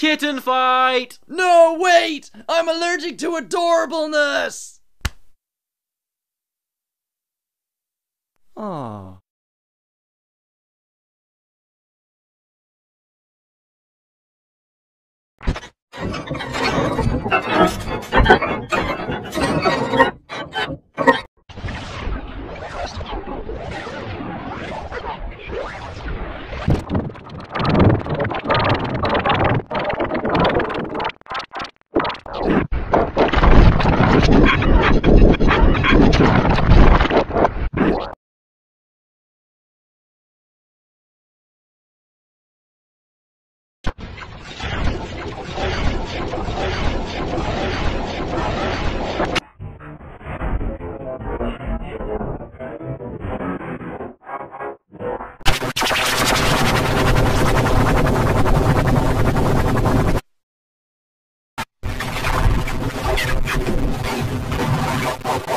Kitten fight! No, wait! I'm allergic to adorableness! Ah. Thank you.